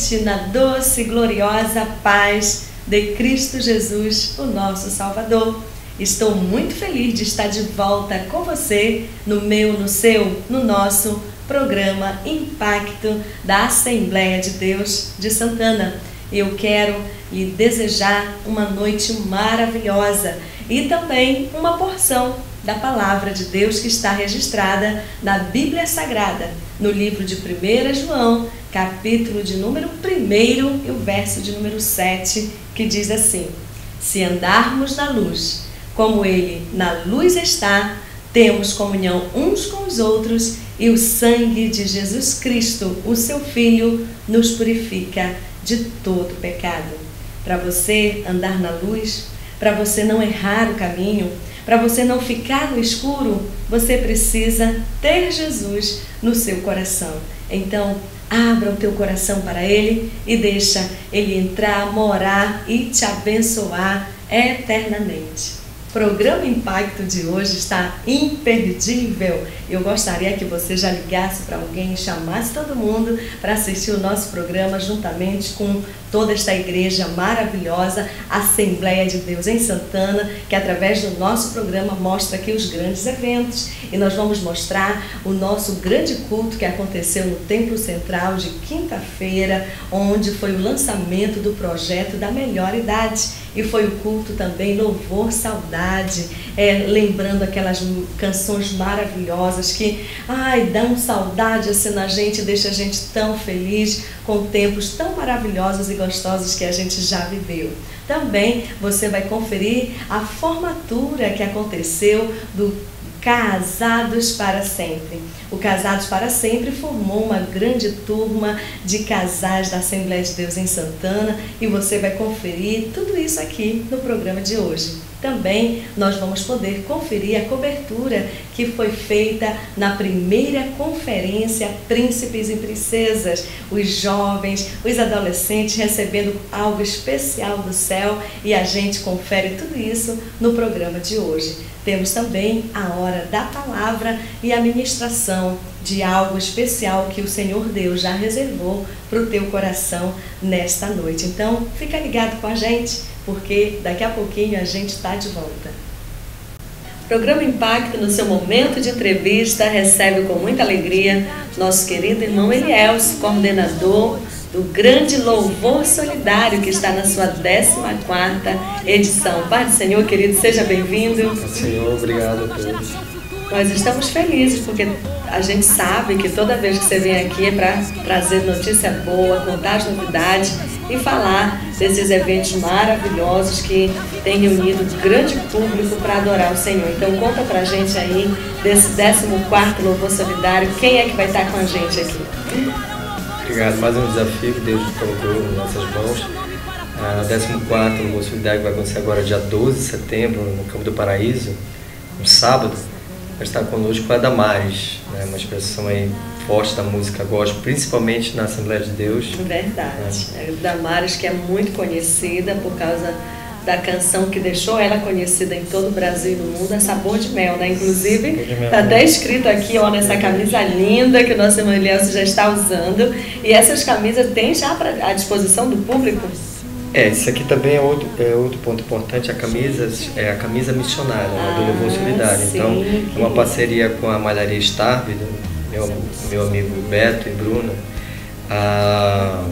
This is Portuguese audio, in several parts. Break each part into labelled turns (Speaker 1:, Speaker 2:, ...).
Speaker 1: Noite na doce e gloriosa paz de Cristo Jesus, o nosso Salvador. Estou muito feliz de estar de volta com você no meu, no seu, no nosso programa Impacto da Assembleia de Deus de Santana. Eu quero lhe desejar uma noite maravilhosa e também uma porção da palavra de Deus que está registrada na Bíblia Sagrada, no livro de 1 João, capítulo de número 1 e o verso de número 7, que diz assim: Se andarmos na luz, como ele na luz está, temos comunhão uns com os outros e o sangue de Jesus Cristo, o seu Filho, nos purifica de todo pecado. Para você andar na luz, para você não errar o caminho, para você não ficar no escuro, você precisa ter Jesus no seu coração. Então, abra o teu coração para Ele e deixa Ele entrar, morar e te abençoar eternamente. Programa Impacto de hoje está imperdível. Eu gostaria que você já ligasse para alguém, chamasse todo mundo para assistir o nosso programa juntamente com toda esta igreja maravilhosa, Assembleia de Deus em Santana, que através do nosso programa mostra aqui os grandes eventos. E nós vamos mostrar o nosso grande culto que aconteceu no Templo Central de quinta-feira, onde foi o lançamento do projeto da melhor idade e foi o culto também Louvor Saudade, é, lembrando aquelas canções maravilhosas que, ai, dão saudade assim na gente, deixa a gente tão feliz com tempos tão maravilhosos e gostosos que a gente já viveu. Também você vai conferir a formatura que aconteceu do Casados para Sempre. O Casados para Sempre formou uma grande turma de casais da Assembleia de Deus em Santana e você vai conferir tudo isso aqui no programa de hoje. Também nós vamos poder conferir a cobertura que foi feita na primeira conferência Príncipes e Princesas, os jovens, os adolescentes recebendo algo especial do céu e a gente confere tudo isso no programa de hoje. Temos também a hora da palavra e a ministração de algo especial que o Senhor Deus já reservou para o teu coração nesta noite. Então, fica ligado com a gente, porque daqui a pouquinho a gente está de volta. Programa Impacto, no seu momento de entrevista, recebe com muita alegria nosso querido irmão Elielso, coordenador do grande louvor solidário que está na sua 14 edição. Pai do Senhor, querido, seja bem-vindo.
Speaker 2: Senhor, obrigado a todos.
Speaker 1: Nós estamos felizes porque a gente sabe que toda vez que você vem aqui é para trazer notícia boa, contar as novidades e falar desses eventos maravilhosos que têm reunido grande público para adorar o Senhor. Então conta pra gente aí desse 14 Louvor Solidário, quem é que vai estar com a gente aqui?
Speaker 2: Obrigado. Mais um desafio que Deus colocou nas nossas mãos. A 14 no Solidário vai acontecer agora dia 12 de setembro no Campo do Paraíso, um sábado. Vai estar conosco a Damares, né? uma expressão aí forte da música gospel, principalmente na Assembleia de Deus.
Speaker 1: Verdade. É. Damares que é muito conhecida por causa da canção que deixou ela conhecida em todo o Brasil e no mundo, é Sabor de Mel, né? Inclusive, está até escrito aqui, ó, nessa camisa linda que o nosso irmão Elielso já está usando. E essas camisas tem já pra, à disposição do público?
Speaker 2: É, isso aqui também é outro, é outro ponto importante, a camisa é a camisa missionária né, do Louvor Solidário.
Speaker 1: sim,
Speaker 2: então, é uma parceria com a Malharia Starve, meu, meu amigo Beto e Bruna. Ah,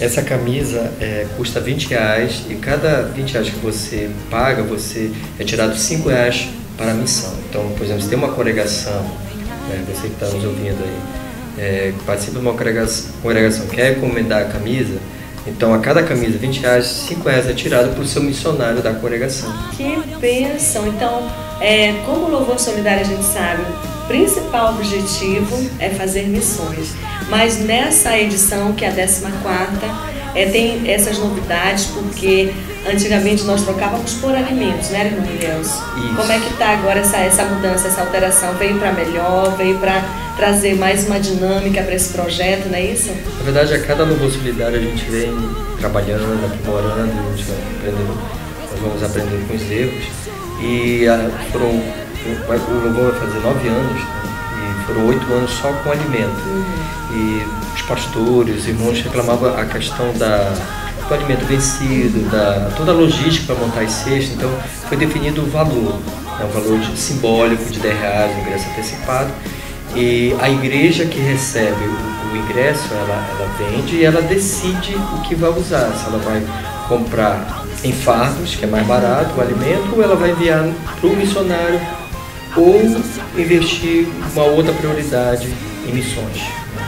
Speaker 2: essa camisa é, custa 20 reais e cada 20 reais que você paga, você é tirado 5 reais para a missão. Então, por exemplo, se tem uma congregação, né, você que está nos ouvindo aí, é, participa de uma congregação, congregação quer encomendar a camisa, então a cada camisa 20 reais, 5 reais é tirado para o seu missionário da congregação.
Speaker 1: Que bênção! Então, é, como o Louvor Solidário a gente sabe, o principal objetivo é fazer missões. Mas nessa edição, que é a 14 é, tem essas novidades, porque antigamente nós trocávamos por alimentos, né, irmão?
Speaker 2: Isso.
Speaker 1: Como é que está agora essa, essa mudança, essa alteração? Veio para melhor, veio para trazer mais uma dinâmica para esse projeto, não é isso?
Speaker 2: Na verdade, a cada Louvor Solidário a gente vem trabalhando, aprimorando, a gente vai aprendendo, nós vamos aprendendo com os erros. E ah, foram, o Louvor vai fazer nove anos, né? e foram oito anos só com alimento.
Speaker 1: Uhum.
Speaker 2: E os pastores, os irmãos reclamavam a questão da, do alimento vencido, da, toda a logística para montar as cestas. Então foi definido o valor, né, o valor de, simbólico de 10 reais, o ingresso antecipado. E a igreja que recebe o, o ingresso, ela, ela vende e ela decide o que vai usar. Se ela vai comprar em fardos, que é mais barato o alimento, ou ela vai enviar para o missionário ou investir uma outra prioridade em missões.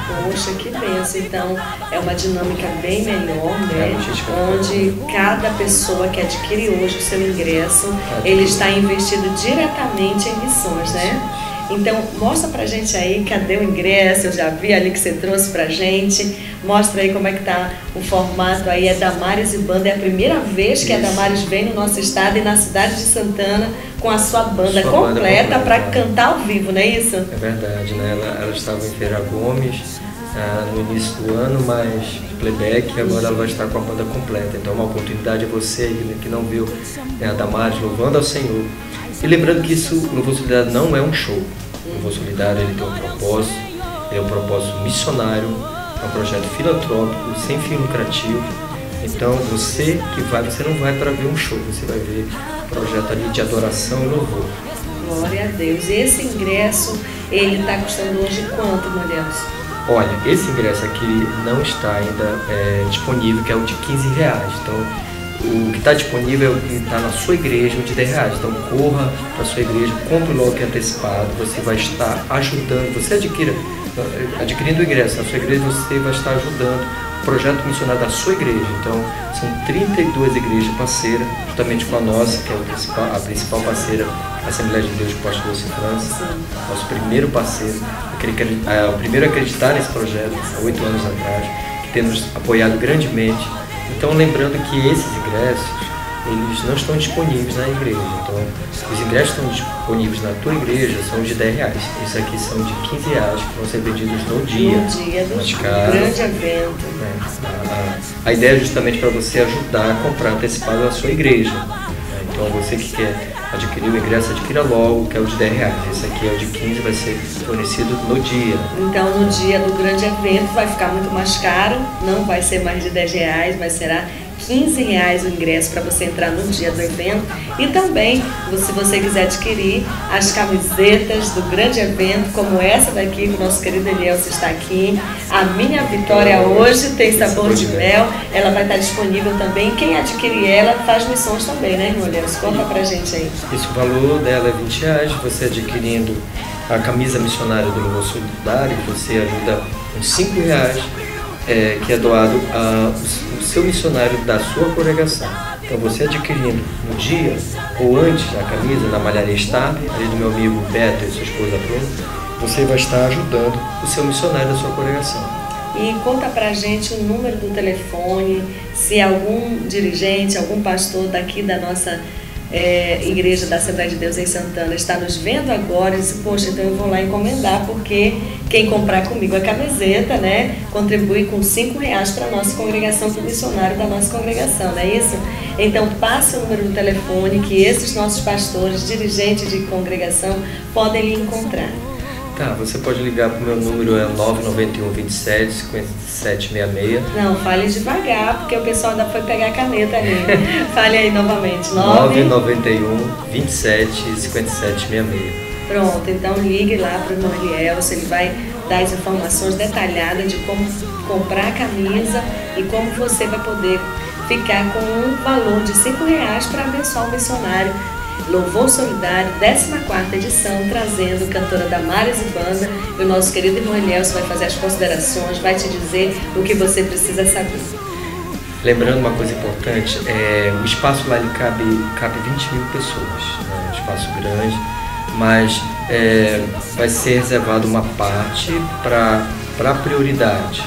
Speaker 1: Poxa, que benção. Então, é uma dinâmica bem melhor, né?
Speaker 2: É,
Speaker 1: Onde cada pessoa que adquire hoje o seu ingresso, ele está investido diretamente em missões, né? Então, mostra pra gente aí, cadê o ingresso? Eu já vi ali que você trouxe pra gente. Mostra aí como é que tá o formato aí. É Damares e Banda. É a primeira vez que a Damares vem no nosso estado e na cidade de Santana com a sua banda
Speaker 2: Sua
Speaker 1: completa para cantar ao vivo, não é isso?
Speaker 2: É verdade, né? Ela, ela estava em Feira Gomes ah, no início do ano, mas playback, agora ela vai estar com a banda completa. Então é uma oportunidade a você aí, que não viu né, a Damares louvando ao Senhor. E lembrando que isso, o Louvor Solidário não é um show. O Louvor Solidário ele tem um propósito, ele é um propósito missionário, é um projeto filantrópico, sem fim lucrativo. Então você que vai, você não vai para ver um show, você vai ver um projeto ali de adoração e louvor.
Speaker 1: Glória a Deus. Esse ingresso, ele está custando hoje quanto, mulheres?
Speaker 2: Olha, esse ingresso aqui não está ainda é, disponível, que é o de 15 reais. Então, o que está disponível é o que está na sua igreja, de 10 reais. Então, corra para a sua igreja, compre logo que é antecipado. Você vai estar ajudando, você adquira, adquirindo o ingresso na sua igreja, você vai estar ajudando o projeto missionário da sua igreja. Então, são 32 igrejas parceiras, justamente com a nossa, que é o principal, a principal parceira, a Assembleia de Deus de Pastor Doce França, nosso primeiro parceiro, aquele que, é, o primeiro a acreditar nesse projeto, há oito anos atrás, que tem nos apoiado grandemente. Então, lembrando que esses ingressos, eles não estão disponíveis na igreja. Então, os ingressos que estão disponíveis na tua igreja são de 10 reais. Esses aqui são de 15 reais, que vão ser vendidos no dia.
Speaker 1: No dia do grande evento.
Speaker 2: né? A, a ideia é justamente para você ajudar a comprar antecipado a sua igreja. Então, você que quer adquirir o ingresso, adquira logo, que é o de 10 reais. Esse aqui é o de 15, vai ser fornecido no dia.
Speaker 1: Então, no dia do grande evento, vai ficar muito mais caro, não vai ser mais de 10 reais, mas será 15 reais o ingresso para você entrar no dia do evento. E também, se você quiser adquirir as camisetas do grande evento, como essa daqui, que o nosso querido Elielso está aqui. A minha vitória hoje tem sabor de mel. Ela vai estar disponível também. Quem adquirir ela faz missões também, né, irmão Elielso? Conta pra gente aí.
Speaker 2: Esse valor dela é 20 reais. Você adquirindo a camisa missionária do Louvor Solidário, você ajuda com 5 reais, é, que é doado ao seu missionário da sua congregação. Então você adquirindo no dia ou antes da camisa, na malharia Stab, ali do meu amigo Beto e sua esposa Bruna, você vai estar ajudando o seu missionário da sua congregação.
Speaker 1: E conta pra gente o número do telefone, se algum dirigente, algum pastor daqui da nossa é, Igreja da Assembleia de Deus em Santana está nos vendo agora e disse, poxa, então eu vou lá encomendar, porque quem comprar comigo a camiseta, né, contribui com cinco reais para a nossa congregação, para o missionário da nossa congregação, não é isso? Então passe o número do telefone que esses nossos pastores, dirigentes de congregação, podem lhe encontrar.
Speaker 2: Tá, você pode ligar para o meu número, é 991 27 5766.
Speaker 1: Não, fale devagar, porque o pessoal ainda foi pegar a caneta ali. fale aí novamente.
Speaker 2: 991 27 5766.
Speaker 1: Pronto, então ligue lá para o irmão Elielso, ele vai dar as informações detalhadas de como comprar a camisa e como você vai poder ficar com um valor de cinco reais para abençoar o missionário. Louvor Solidário, 14 edição, trazendo cantora Damares e Banda. E o nosso querido irmão Elielso vai fazer as considerações, vai te dizer o que você precisa saber.
Speaker 2: Lembrando uma coisa importante, é, o espaço lá ele cabe, cabe 20 mil pessoas, né, um espaço grande, mas é, vai ser reservado uma parte para prioridade.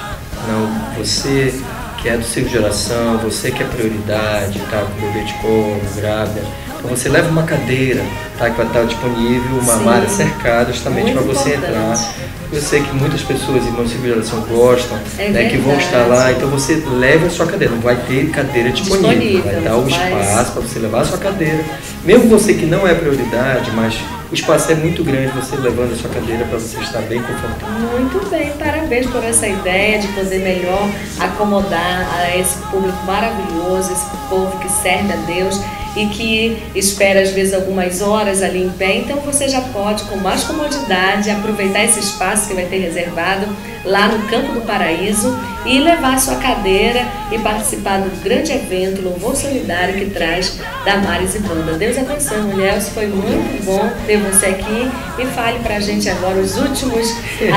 Speaker 2: Não, você que é do ciclo de oração, você que é prioridade, tá com bebê de colo, grávida, então você leva uma cadeira, tá, que vai estar disponível, uma
Speaker 1: Sim.
Speaker 2: área cercada justamente para você
Speaker 1: importante.
Speaker 2: entrar. Eu sei que muitas pessoas, de oração, gostam,
Speaker 1: É
Speaker 2: né, que vão estar lá, então você leve a sua cadeira, não vai ter cadeira disponível,
Speaker 1: Disponível,
Speaker 2: vai dar o
Speaker 1: mas-
Speaker 2: espaço para você levar a sua cadeira. Mesmo você que não é prioridade, mas o espaço é muito grande, você levando a sua cadeira para você estar bem confortável.
Speaker 1: Muito bem, parabéns por essa ideia de poder melhor acomodar a esse público maravilhoso, esse povo que serve a Deus e que espera às vezes algumas horas ali em pé, então você já pode com mais comodidade aproveitar esse espaço que vai ter reservado lá no Campo do Paraíso e levar sua cadeira e participar do grande evento Louvor Solidário que traz Damares e Banda. Deus abençoe, mulher, foi muito bom ter você aqui e fale pra gente agora os últimos,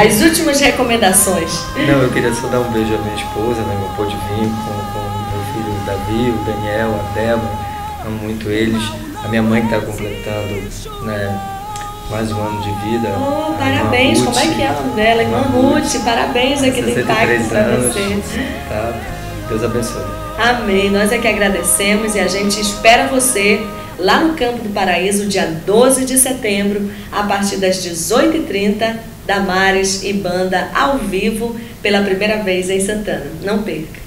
Speaker 1: as últimas recomendações.
Speaker 2: Não, eu queria só dar um beijo à minha esposa, né? Não pôde vir com, com meu filho Davi, o Daniel, a Débora amo muito eles. A minha mãe que está completando né, mais um ano de vida.
Speaker 1: Oh, parabéns, como é que é o nome dela? Irmã Ruth, parabéns aqui do Impacto para você.
Speaker 2: Tá? Deus abençoe.
Speaker 1: Amém. Nós é que agradecemos e a gente espera você lá no Campo do Paraíso, dia 12 de setembro, a partir das 18h30, Damares e Banda ao vivo pela primeira vez em Santana. Não perca.